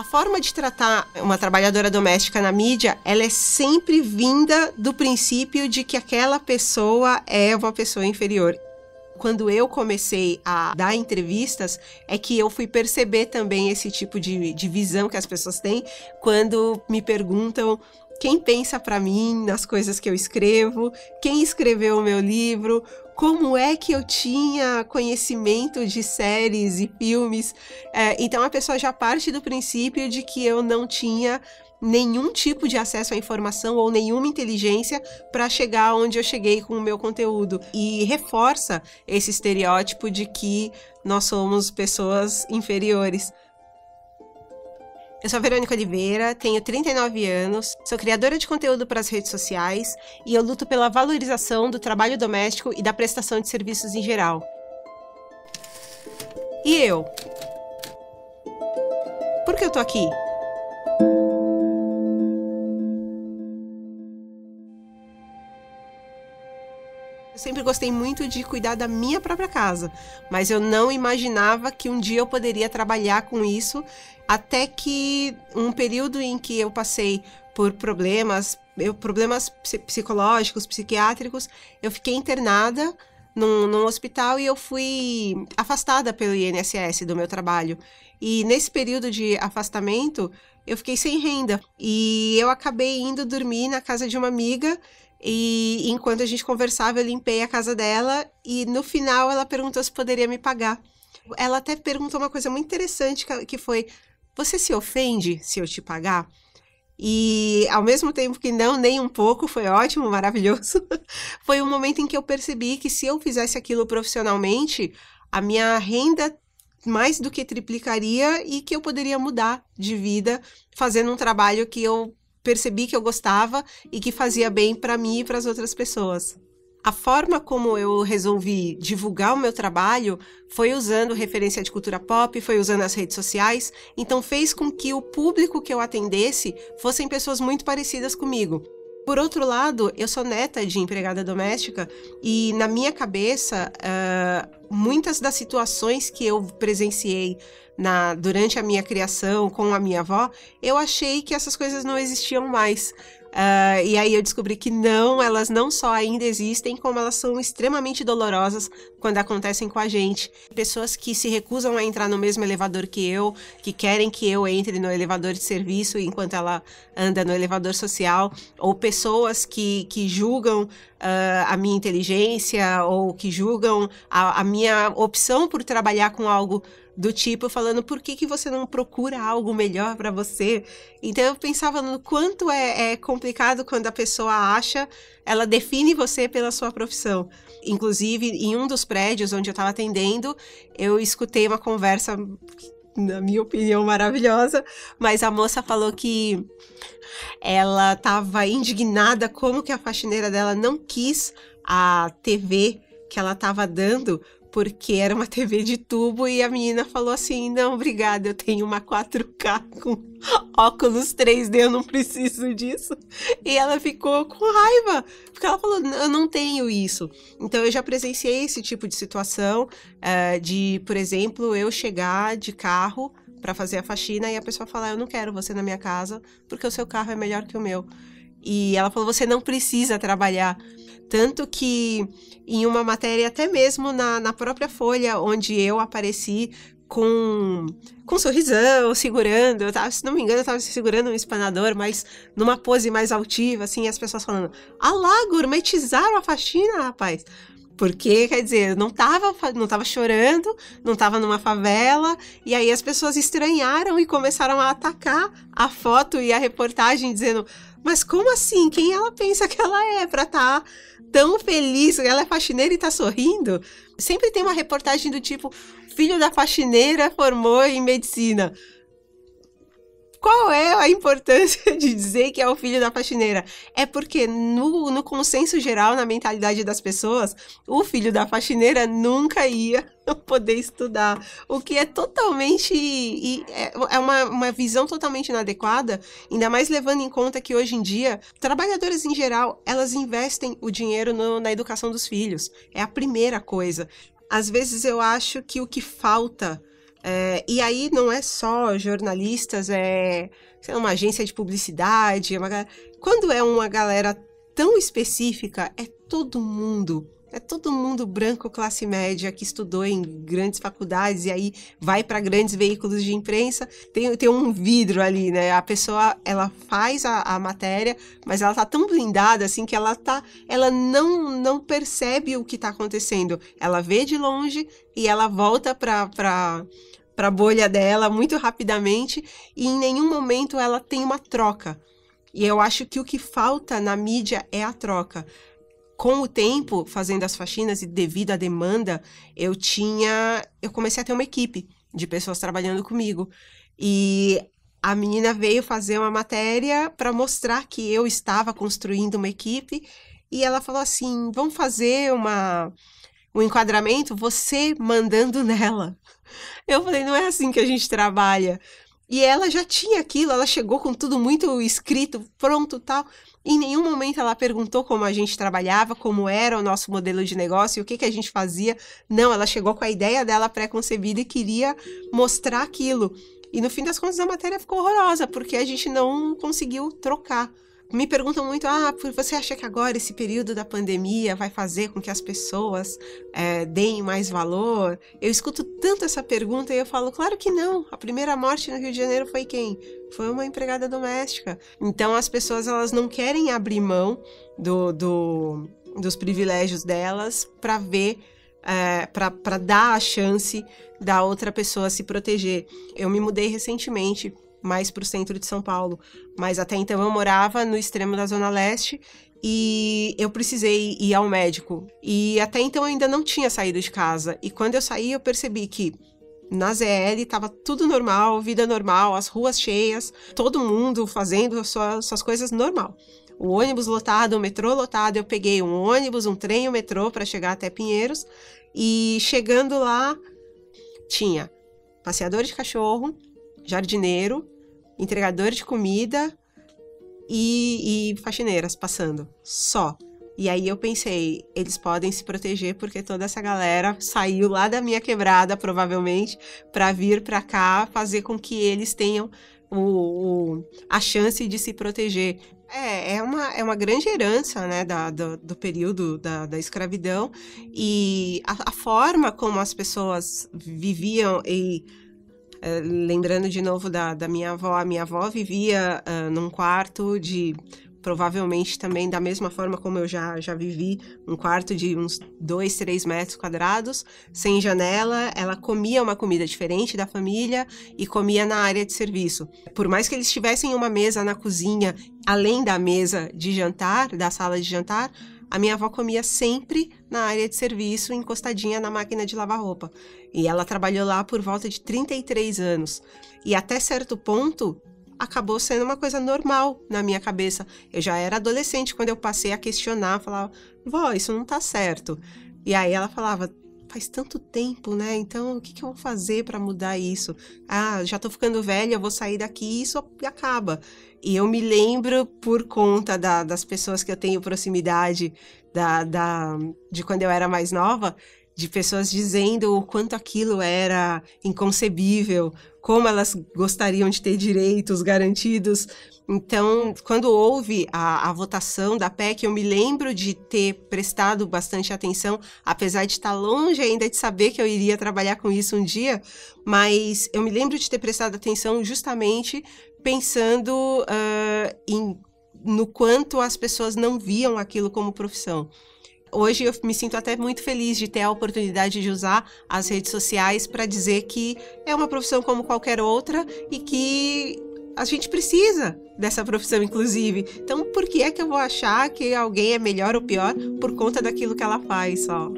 A forma de tratar uma trabalhadora doméstica na mídia, ela é sempre vinda do princípio de que aquela pessoa é uma pessoa inferior. Quando eu comecei a dar entrevistas, é que eu fui perceber também esse tipo de, de visão que as pessoas têm quando me perguntam quem pensa para mim nas coisas que eu escrevo, quem escreveu o meu livro, como é que eu tinha conhecimento de séries e filmes. É, então a pessoa já parte do princípio de que eu não tinha nenhum tipo de acesso à informação ou nenhuma inteligência para chegar onde eu cheguei com o meu conteúdo. E reforça esse estereótipo de que nós somos pessoas inferiores. Eu sou a Verônica Oliveira, tenho 39 anos, sou criadora de conteúdo para as redes sociais e eu luto pela valorização do trabalho doméstico e da prestação de serviços em geral. E eu? Por que eu tô aqui? Sempre gostei muito de cuidar da minha própria casa, mas eu não imaginava que um dia eu poderia trabalhar com isso, até que um período em que eu passei por problemas, eu, problemas psicológicos, psiquiátricos, eu fiquei internada num, num, hospital e eu fui afastada pelo INSS do meu trabalho. E nesse período de afastamento, eu fiquei sem renda. E eu acabei indo dormir na casa de uma amiga e enquanto a gente conversava, eu limpei a casa dela e no final ela perguntou se poderia me pagar. Ela até perguntou uma coisa muito interessante que foi: Você se ofende se eu te pagar? E ao mesmo tempo que não, nem um pouco, foi ótimo, maravilhoso. foi um momento em que eu percebi que se eu fizesse aquilo profissionalmente, a minha renda mais do que triplicaria e que eu poderia mudar de vida fazendo um trabalho que eu percebi que eu gostava e que fazia bem para mim e para as outras pessoas. A forma como eu resolvi divulgar o meu trabalho foi usando referência de cultura pop, foi usando as redes sociais, então fez com que o público que eu atendesse fossem pessoas muito parecidas comigo. Por outro lado, eu sou neta de empregada doméstica e, na minha cabeça, uh, muitas das situações que eu presenciei na, durante a minha criação com a minha avó, eu achei que essas coisas não existiam mais. Uh, e aí eu descobri que não, elas não só ainda existem, como elas são extremamente dolorosas quando acontecem com a gente. Pessoas que se recusam a entrar no mesmo elevador que eu, que querem que eu entre no elevador de serviço enquanto ela anda no elevador social, ou pessoas que, que julgam uh, a minha inteligência, ou que julgam a, a minha opção por trabalhar com algo do tipo falando por que, que você não procura algo melhor para você. Então eu pensava no quanto é, é complicado quando a pessoa acha, ela define você pela sua profissão. Inclusive, em um dos prédios onde eu estava atendendo, eu escutei uma conversa, na minha opinião, maravilhosa, mas a moça falou que ela estava indignada como que a faxineira dela não quis a TV que ela estava dando porque era uma TV de tubo e a menina falou assim: "Não, obrigada, eu tenho uma 4K com óculos 3D, eu não preciso disso". E ela ficou com raiva, porque ela falou: "Eu não tenho isso". Então eu já presenciei esse tipo de situação uh, de, por exemplo, eu chegar de carro para fazer a faxina e a pessoa falar: "Eu não quero você na minha casa, porque o seu carro é melhor que o meu". E ela falou: "Você não precisa trabalhar tanto que em uma matéria, até mesmo na, na própria Folha, onde eu apareci com, com um sorrisão, segurando, eu tava, se não me engano, eu estava segurando um espanador, mas numa pose mais altiva, assim, as pessoas falando, ah lá, gourmetizaram a faxina, rapaz. Porque, quer dizer, não tava, não tava chorando, não tava numa favela, e aí as pessoas estranharam e começaram a atacar a foto e a reportagem, dizendo: Mas como assim? Quem ela pensa que ela é pra estar tá tão feliz? Ela é faxineira e tá sorrindo? Sempre tem uma reportagem do tipo: Filho da faxineira formou em medicina qual é a importância de dizer que é o filho da faxineira? É porque no, no consenso geral, na mentalidade das pessoas, o filho da faxineira nunca ia poder estudar, o que é totalmente é, é uma, uma visão totalmente inadequada, ainda mais levando em conta que hoje em dia trabalhadoras em geral elas investem o dinheiro no, na educação dos filhos, é a primeira coisa. Às vezes eu acho que o que falta É, e aí não é só jornalistas, é lá, uma agência de publicidade. É uma, quando é uma galera tão específica, é todo mundo é todo mundo branco, classe média, que estudou em grandes faculdades e aí vai para grandes veículos de imprensa. Tem, tem um vidro ali, né? A pessoa, ela faz a, a matéria, mas ela tá tão blindada, assim, que ela tá... Ela não, não percebe o que tá acontecendo. Ela vê de longe e ela volta para para a bolha dela muito rapidamente e em nenhum momento ela tem uma troca. E eu acho que o que falta na mídia é a troca com o tempo, fazendo as faxinas e devido à demanda, eu tinha. Eu comecei a ter uma equipe de pessoas trabalhando comigo. E a menina veio fazer uma matéria para mostrar que eu estava construindo uma equipe. E ela falou assim: vamos fazer uma, um enquadramento, você mandando nela. Eu falei: não é assim que a gente trabalha. E ela já tinha aquilo, ela chegou com tudo muito escrito, pronto, tal. Em nenhum momento ela perguntou como a gente trabalhava, como era o nosso modelo de negócio, o que, que a gente fazia. Não, ela chegou com a ideia dela pré-concebida e queria mostrar aquilo. E no fim das contas a matéria ficou horrorosa, porque a gente não conseguiu trocar me perguntam muito: ah, você acha que agora esse período da pandemia vai fazer com que as pessoas é, deem mais valor? Eu escuto tanto essa pergunta e eu falo: claro que não. A primeira morte no Rio de Janeiro foi quem? Foi uma empregada doméstica. Então as pessoas elas não querem abrir mão do, do dos privilégios delas para ver. É, para dar a chance da outra pessoa se proteger. Eu me mudei recentemente mais para o centro de São Paulo. Mas até então eu morava no extremo da Zona Leste e eu precisei ir ao médico. E até então eu ainda não tinha saído de casa. E quando eu saí, eu percebi que na ZL estava tudo normal, vida normal, as ruas cheias, todo mundo fazendo suas, suas coisas normal. O ônibus lotado, o metrô lotado, eu peguei um ônibus, um trem um metrô para chegar até Pinheiros. E chegando lá, tinha passeador de cachorro, jardineiro, entregador de comida e, e faxineiras passando. Só. E aí eu pensei, eles podem se proteger porque toda essa galera saiu lá da minha quebrada, provavelmente, para vir para cá fazer com que eles tenham o, o, a chance de se proteger. É, é uma, é uma grande herança né, da, do, do período da, da escravidão e a, a forma como as pessoas viviam e eh, lembrando de novo da, da minha avó, a minha avó vivia uh, num quarto de provavelmente também da mesma forma como eu já, já vivi, um quarto de uns 2, 3 metros quadrados, sem janela, ela comia uma comida diferente da família e comia na área de serviço. Por mais que eles tivessem uma mesa na cozinha, além da mesa de jantar, da sala de jantar, a minha avó comia sempre na área de serviço, encostadinha na máquina de lavar roupa. E ela trabalhou lá por volta de 33 anos. E até certo ponto, acabou sendo uma coisa normal na minha cabeça. Eu já era adolescente quando eu passei a questionar, falava, vó, isso não tá certo. E aí ela falava, faz tanto tempo, né? Então, o que, que eu vou fazer para mudar isso? Ah, já tô ficando velha, vou sair daqui e isso acaba. E eu me lembro, por conta da, das pessoas que eu tenho proximidade, da, da, de quando eu era mais nova, de pessoas dizendo o quanto aquilo era inconcebível, como elas gostariam de ter direitos garantidos. Então, quando houve a, a, votação da PEC, eu me lembro de ter prestado bastante atenção, apesar de estar longe ainda de saber que eu iria trabalhar com isso um dia, mas eu me lembro de ter prestado atenção justamente pensando uh, em, no quanto as pessoas não viam aquilo como profissão hoje eu me sinto até muito feliz de ter a oportunidade de usar as redes sociais para dizer que é uma profissão como qualquer outra e que a gente precisa dessa profissão, inclusive. Então, por que é que eu vou achar que alguém é melhor ou pior por conta daquilo que ela faz só?